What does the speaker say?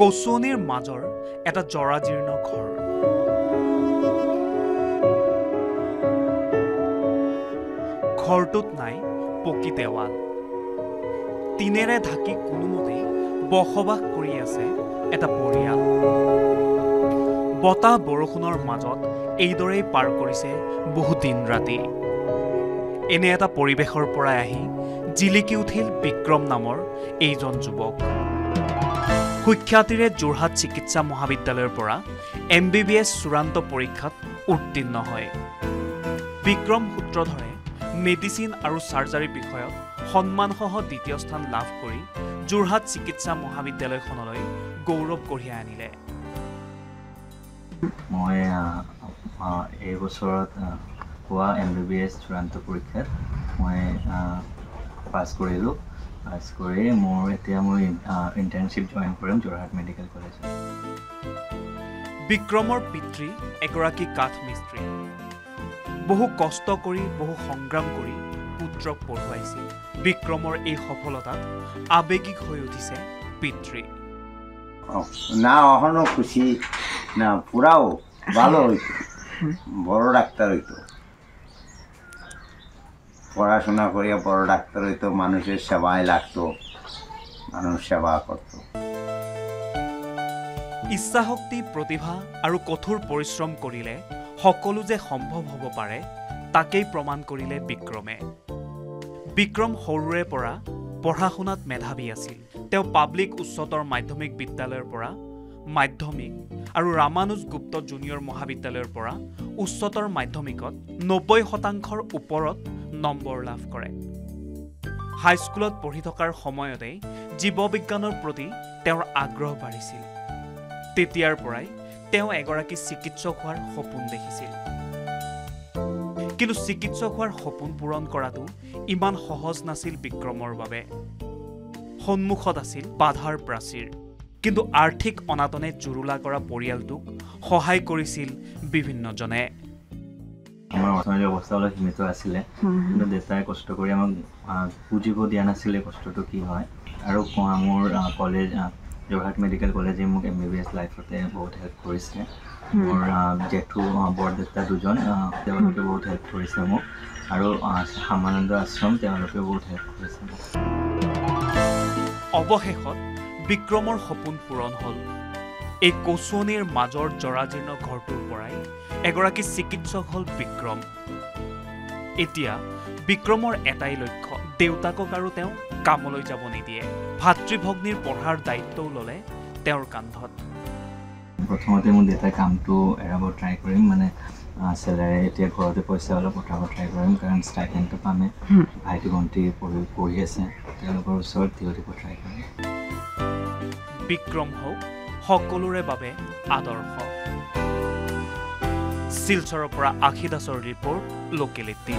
কচুৱনিৰ মাজৰ এটা জৰাজীৰ্ণ ঘৰ। ঘৰটোত নাই পকী দেৱাল। টিনেৰে ঢাকি কোনোমতেই বসবাস কৰি আছে এটা পৰিয়াল। বতাহ বৰষুণৰ মাজত এইদৰেই পাৰ কৰিছে বহু দিন ৰাতি। এনে এটা পৰিৱেশৰ পৰাই আহি জিলিকি উঠিল বিক্ৰম নামৰ এইজন যুৱক। সুখ্যাতিৰে যোৰহাট চিকিৎসা মহাবিদ্যালয়ৰ পৰা এম বি বি এছ চূড়ান্ত পৰীক্ষাত উত্তীৰ্ণ হয়। বিক্ৰম সূত্ৰধৰে মেডিচিন আৰু চাৰ্জাৰী বিষয়ত সন্মানসহ দ্বিতীয় স্থান লাভ কৰি যোৰহাট চিকিৎসা মহাবিদ্যালয়খনলৈ গৌৰৱ কঢ়িয়াই আনিলে। মই এই বছৰত হোৱা এম বি বি এছ চূড়ান্ত পৰীক্ষাত মই পাছ কৰিলোঁ। পাছ কৰি মোৰ এতিয়া মই ইণ্টাৰ্ণশ্বিপ জইন কৰিম যোৰহাট মেডিকেল কলেজত বিক্ৰমৰ পিতৃ এগৰাকী কাঠ মিস্ত্ৰী। বহু কষ্ট কৰি বহু সংগ্ৰাম কৰি পুত্ৰক পঢ়ুৱাইছিল বিক্ৰমৰ এই সফলতাত আৱেগিক হৈ উঠিছে পিতৃ। না এখনো খুশি না পুৰাও ভালো হইতো। বড় ডাক্তাৰ হইতো। পড়াশোনা কৰিয়া বড় ডাক্তাৰ হইতো মানুষেৰ সেবায় লাগতো মানুষ সেবা কৰতো। ইচ্ছাশক্তি প্ৰতিভা আৰু কঠোৰ পৰিশ্ৰম কৰিলে সকলো যে সম্ভৱ হ'ব পাৰে তাকেই প্ৰমাণ কৰিলে বিক্ৰমে। বিক্ৰম সৰুৰে পৰা পঢ়া শুনাত মেধাৱী আছিল। তেওঁ পাব্লিক উচ্চতৰ মাধ্যমিক বিদ্যালয়ৰ পৰা মাধ্যমিক আৰু ৰামানুজ গুপ্ত জুনিয়ৰ মহাবিদ্যালয়ৰ পৰা উচ্চতৰ মাধ্যমিকত নব্বৈ শতাংশৰ ওপৰত নম্বৰ লাভ কৰে। হাইস্কুলত পঢ়ি থকাৰ সময়তেই জীৱবিজ্ঞানৰ প্ৰতি তেওঁৰ আগ্ৰহ বাঢ়িছিল। তেতিয়াৰ পৰাই তেওঁ এগৰাকী চিকিৎসক হোৱাৰ সপোন দেখিছিল। কিন্তু চিকিৎসক হোৱাৰ সপোন পূৰণ কৰাটো ইমান সহজ নাছিল বিক্ৰমৰ বাবে। সন্মুখত আছিল বাধাৰ প্ৰাচীৰ। কিন্তু আৰ্থিক অনাটনে জুৰুলা কৰা পৰিয়ালটোক সহায় কৰিছিল বিভিন্নজনে। আমাৰ অৰ্থনৈতিক অৱস্থা অলপ সীমিত আছিলে। কিন্তু দেউতাই কষ্ট কৰি আমাক বুজিব দিয়া নাছিলে কষ্টটো কি হয়। আৰু মোৰ কলেজ যোৰহাট মেডিকেল কলেজে মোক এম বি বি এছ লাইফতে বহুত হেল্প কৰিছে। মোৰ জেঠু বৰদেউতা দুজন তেওঁলোকে বহুত হেল্প কৰিছে মোক। আৰু সামানন্দ আশ্ৰম তেওঁলোকে বহুত হেল্প কৰিছে মোক। অৱশেষত বিক্ৰমৰ সপোন পূৰণ হ'ল। এই কচুৱনিৰ মাজৰ জৰাজীৰ্ণ ঘৰটোৰ পৰাই এগৰাকী চিকিৎসক হ'ল বিক্ৰম। এতিয়া বিক্ৰমৰ এটাই লক্ষ্য দেউতাকক আৰু তেওঁ কামলৈ যাব নিদিয়ে। ভাতৃভগ্নীৰ পঢ়াৰ দায়িত্বও ল'লে তেওঁৰ কান্ধত। প্ৰথমতে মোৰ দেউতাই কামটো এৰাব ট্ৰাই কৰিম মানে চেলাৰী এতিয়া ঘৰতে পইচা অলপ পঠাব ট্ৰাই কৰিম কাৰণ ষ্টাইপেণ্ডটো পামে। ভাইটি ভণ্টি পঢ়ি পঢ়ি আছে তেওঁলোকৰ ওচৰত থিয় দিব ট্ৰাই কৰিম। বিক্ৰম হওক সকলোৰে বাবে আদৰ্শ। শিলচৰৰ পৰা আশী দাসৰ ৰিপৰ্ট লোকেলিটি